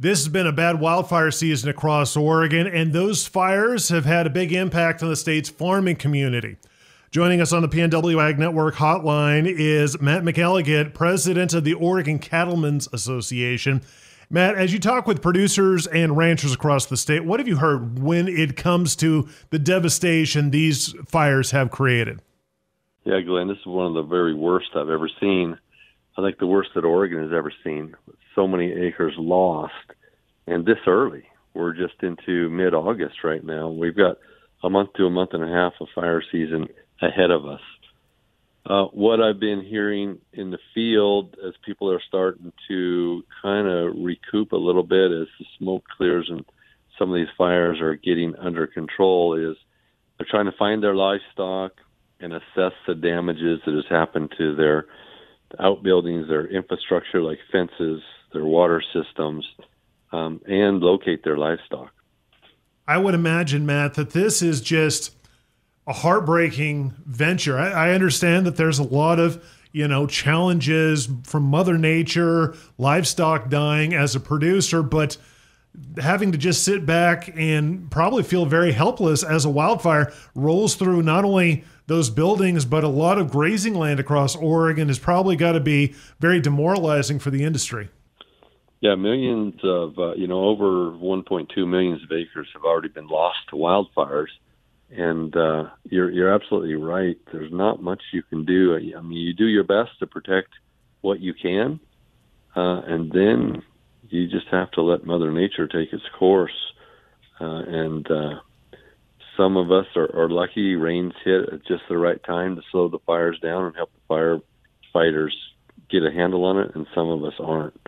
This has been a bad wildfire season across Oregon, and those fires have had a big impact on the state's farming community. Joining us on the PNW Ag Network hotline is Matt McElligott, president of the Oregon Cattlemen's Association. Matt, as you talk with producers and ranchers across the state, what have you heard when it comes to the devastation these fires have created? Yeah, Glenn, this is one of the very worst I've ever seen. I think the worst that Oregon has ever seen. So many acres lost, and this early. We're just into mid August right now. We've got a month to a month and a half of fire season ahead of us. Uh, what I've been hearing in the field as people are starting to kind of recoup a little bit as the smoke clears and some of these fires are getting under control is they're trying to find their livestock and assess the damages that has happened to their outbuildings, their infrastructure like fences, their water systems, um, and locate their livestock. I would imagine, Matt, that this is just a heartbreaking venture. I, I understand that there's a lot of you know challenges from Mother Nature, livestock dying as a producer, but having to just sit back and probably feel very helpless as a wildfire rolls through not only those buildings, but a lot of grazing land across Oregon has probably got to be very demoralizing for the industry. Yeah, millions of, uh, you know, over 1.2 millions of acres have already been lost to wildfires. And uh, you're, you're absolutely right. There's not much you can do. I mean, you do your best to protect what you can, uh, and then you just have to let Mother Nature take its course. Uh, and uh, some of us are, are lucky rains hit at just the right time to slow the fires down and help the firefighters get a handle on it, and some of us aren't.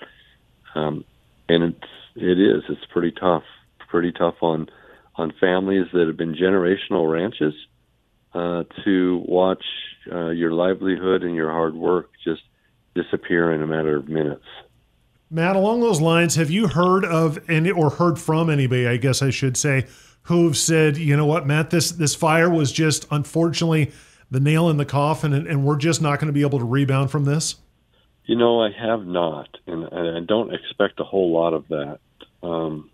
Um, and it's it is it's pretty tough, pretty tough on on families that have been generational ranches uh, to watch uh, your livelihood and your hard work just disappear in a matter of minutes. Matt, along those lines, have you heard of any or heard from anybody? I guess I should say who've said, you know what, Matt, this this fire was just unfortunately the nail in the coffin, and, and we're just not going to be able to rebound from this? You know, I have not, and, and I don't expect a whole lot of that. Um,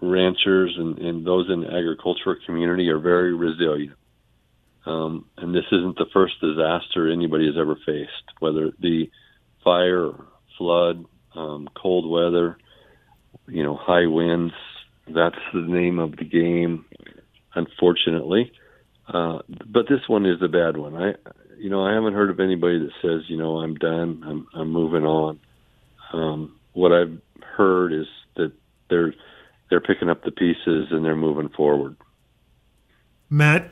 ranchers and, and those in the agricultural community are very resilient. Um, and this isn't the first disaster anybody has ever faced, whether it be fire, flood, um, cold weather, you know, high winds, that's the name of the game, unfortunately. Uh, but this one is a bad one. I, you know, I haven't heard of anybody that says, you know, I'm done. I'm I'm moving on. Um, what I've heard is that they're they're picking up the pieces and they're moving forward. Matt,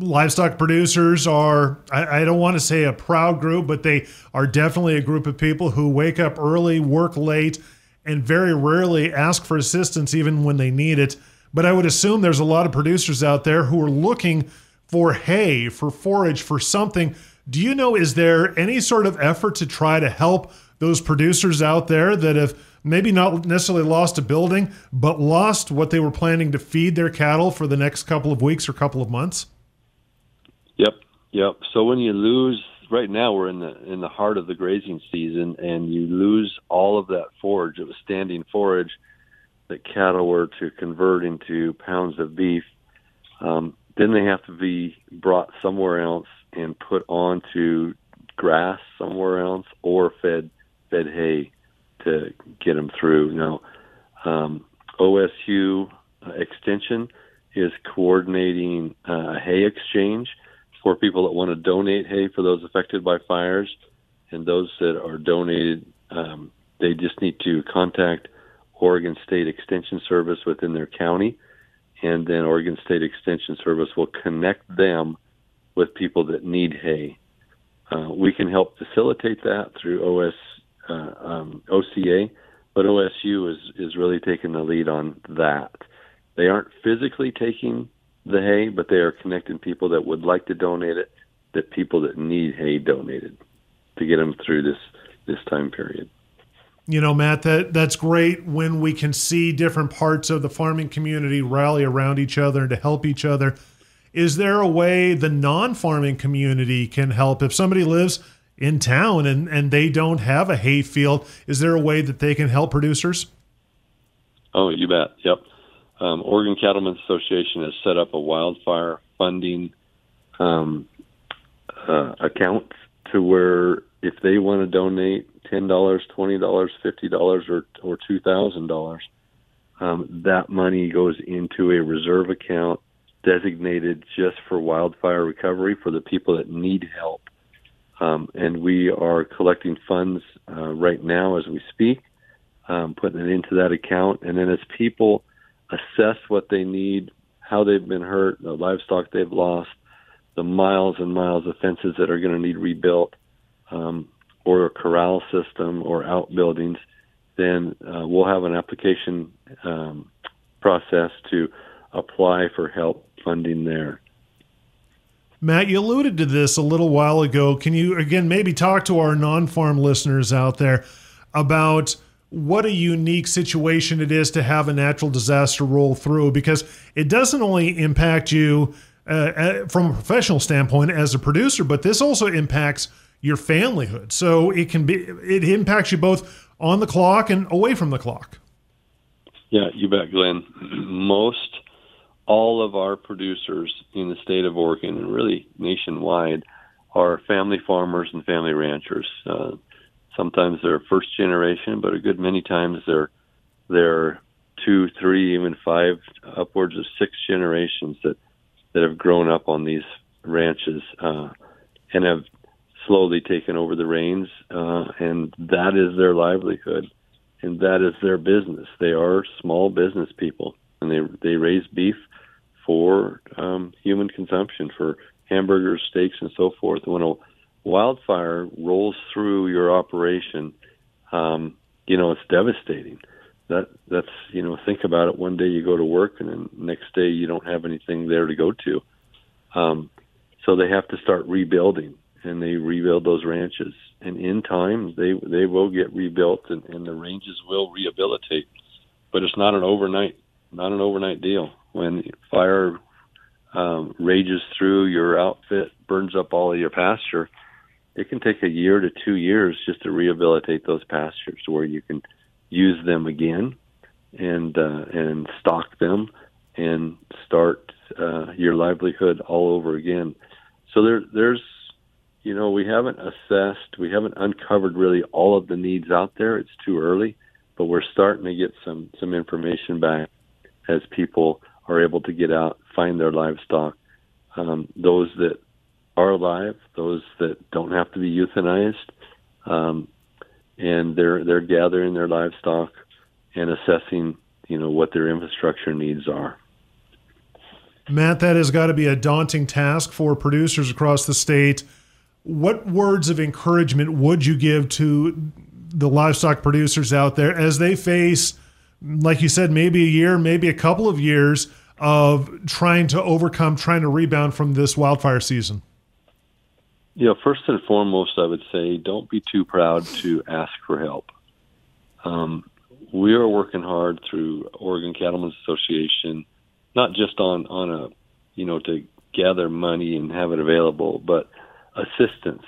livestock producers are I, I, don't want to say a proud group but they are definitely a group of people who wake up early work late and very rarely ask for assistance even when they need it. But I would assume there's a lot of producers out there who are looking for hay, for forage, for something. Do you know, is there any sort of effort to try to help those producers out there that have maybe not necessarily lost a building, but lost what they were planning to feed their cattle for the next couple of weeks or couple of months? Yep, yep. So when you lose right now we're in the in the heart of the grazing season, and you lose all of that forage. It was standing forage that cattle were to convert into pounds of beef. Um, then they have to be brought somewhere else and put onto grass somewhere else or fed fed hay to get them through. Now, um, OSU uh, Extension is coordinating uh, a hay exchange for people that want to donate hay for those affected by fires, and those that are donated, um, they just need to contact Oregon State Extension Service within their county, and then Oregon State Extension Service will connect them with people that need hay. Uh, we can help facilitate that through OS uh, um, OCA, but OSU is is really taking the lead on that. They aren't physically taking the hay, but they are connecting people that would like to donate it, that people that need hay donated to get them through this this time period. You know, Matt, that that's great when we can see different parts of the farming community rally around each other and to help each other. Is there a way the non-farming community can help if somebody lives in town and and they don't have a hay field? Is there a way that they can help producers? Oh, you bet. Yep. Um, Oregon Cattlemen's Association has set up a wildfire funding um, uh, account to where if they want to donate ten dollars, twenty dollars, fifty dollars, or or two thousand dollars, um, that money goes into a reserve account designated just for wildfire recovery for the people that need help. Um, and we are collecting funds uh, right now as we speak, um, putting it into that account. And then as people assess what they need, how they've been hurt, the livestock they've lost, the miles and miles of fences that are going to need rebuilt, um, or a corral system or outbuildings, then uh, we'll have an application um, process to apply for help funding there. Matt, you alluded to this a little while ago. Can you again maybe talk to our non-farm listeners out there about what a unique situation it is to have a natural disaster roll through because it doesn't only impact you uh, uh from a professional standpoint as a producer, but this also impacts your familyhood. So it can be it impacts you both on the clock and away from the clock. Yeah, you bet, Glenn. Most all of our producers in the state of Oregon and really nationwide are family farmers and family ranchers. Uh, sometimes they're first generation, but a good many times they're they're two, three, even five, upwards of six generations that that have grown up on these ranches uh, and have slowly taken over the reins, uh, and that is their livelihood, and that is their business. They are small business people, and they they raise beef for um, human consumption, for hamburgers, steaks, and so forth. when a wildfire rolls through your operation, um, you know it's devastating. That that's you know think about it. One day you go to work, and then next day you don't have anything there to go to. Um, so they have to start rebuilding and they rebuild those ranches. And in time, they they will get rebuilt, and, and the ranges will rehabilitate. But it's not an overnight not an overnight deal. When fire um, rages through your outfit, burns up all of your pasture, it can take a year to two years just to rehabilitate those pastures to where you can use them again and uh, and stock them and start uh, your livelihood all over again. So there there's you know, we haven't assessed, we haven't uncovered really all of the needs out there. It's too early, but we're starting to get some some information back as people are able to get out, find their livestock. Um, those that are alive, those that don't have to be euthanized, um, and they're they're gathering their livestock and assessing, you know, what their infrastructure needs are. Matt, that has got to be a daunting task for producers across the state what words of encouragement would you give to the livestock producers out there as they face, like you said, maybe a year, maybe a couple of years of trying to overcome, trying to rebound from this wildfire season? Yeah, first and foremost, I would say don't be too proud to ask for help. Um, we are working hard through Oregon Cattlemen's Association, not just on on a, you know, to gather money and have it available, but assistance.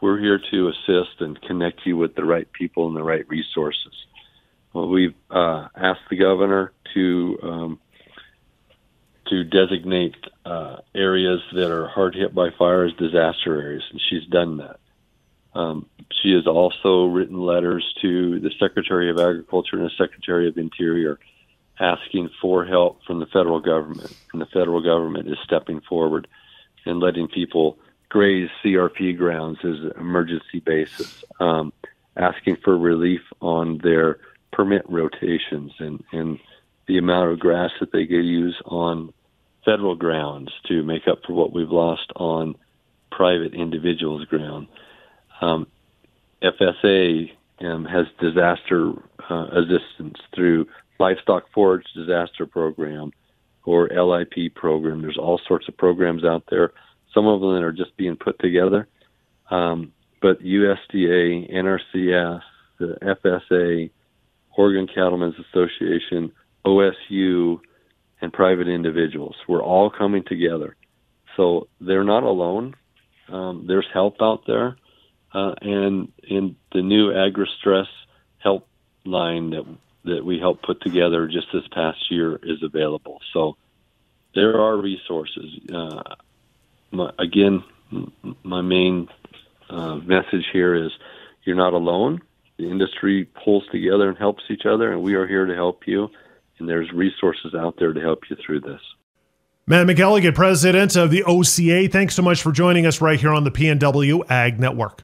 We're here to assist and connect you with the right people and the right resources. Well, we've uh, asked the governor to um, to designate uh, areas that are hard hit by fire as disaster areas, and she's done that. Um, she has also written letters to the Secretary of Agriculture and the Secretary of Interior asking for help from the federal government, and the federal government is stepping forward and letting people graze CRP grounds as an emergency basis, um, asking for relief on their permit rotations and, and the amount of grass that they could use on federal grounds to make up for what we've lost on private individuals' ground. Um, FSA um, has disaster uh, assistance through Livestock Forage Disaster Program or LIP program. There's all sorts of programs out there some of them are just being put together. Um, but USDA, NRCS, the FSA, Oregon Cattlemen's Association, OSU, and private individuals. We're all coming together. So they're not alone. Um, there's help out there. Uh, and in the new agri stress help line that that we helped put together just this past year is available. So there are resources. Uh, my, again, my main uh, message here is you're not alone. The industry pulls together and helps each other, and we are here to help you. And there's resources out there to help you through this. Matt McElligott, president of the OCA, thanks so much for joining us right here on the PNW Ag Network.